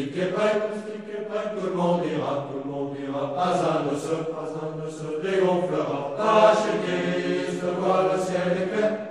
Et tout le monde ira, tout le monde ira, pas un ne se, pas un dégonflera. Le le ciel est.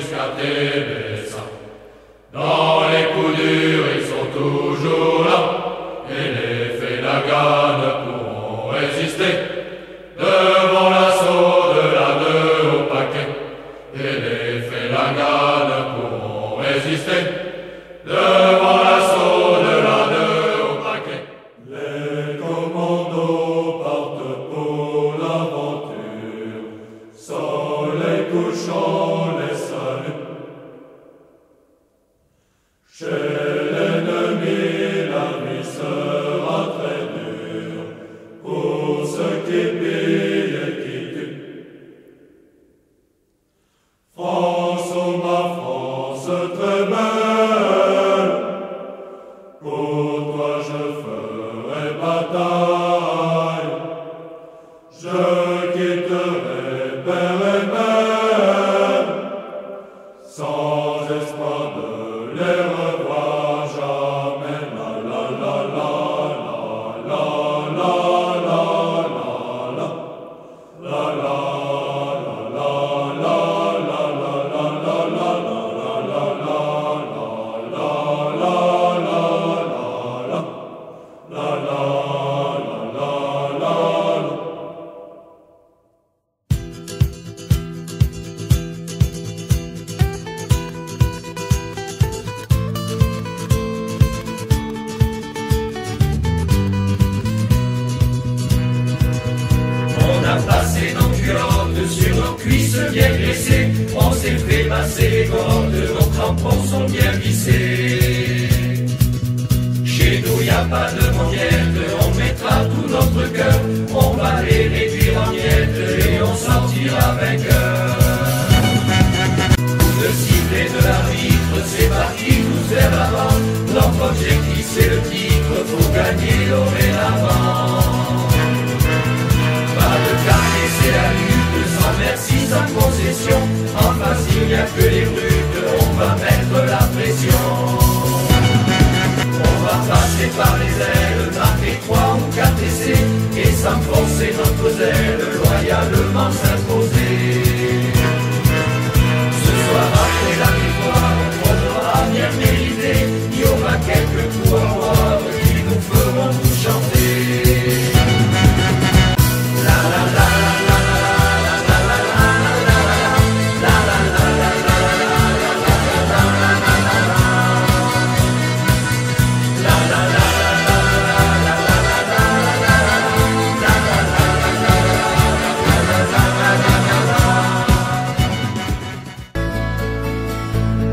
jusqu'à Dans les coups durs, ils sont toujours là, et les Félagas ne pourront résister. Devant l'assaut de la deux au paquet, et les Félagas ne pourront résister. espada,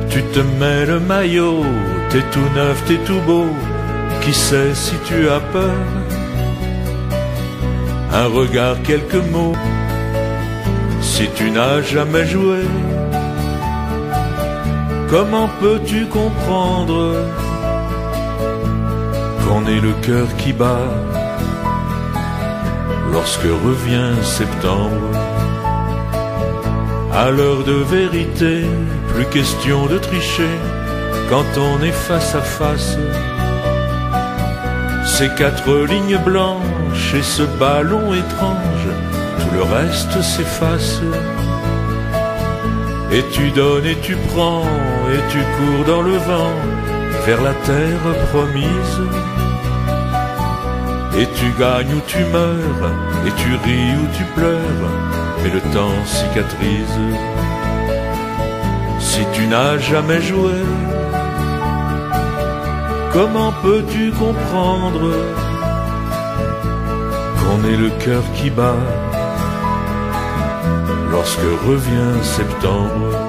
Tu te mets le maillot, t'es tout neuf, t'es tout beau. Qui sait si tu as peur? Un regard, quelques mots. Si tu n'as jamais joué, comment peux-tu comprendre qu'on ait le cœur qui bat lorsque revient septembre? À l'heure de vérité, plus question de tricher quand on est face à face. Ces quatre lignes blanches et ce ballon étrange, tout le reste s'efface. Et tu donnes et tu prends et tu cours dans le vent vers la terre promise. Et tu gagnes ou tu meurs, et tu ris ou tu pleures, mais le temps cicatrise. Si tu n'as jamais joué, comment peux-tu comprendre qu'on ait le cœur qui bat lorsque revient septembre?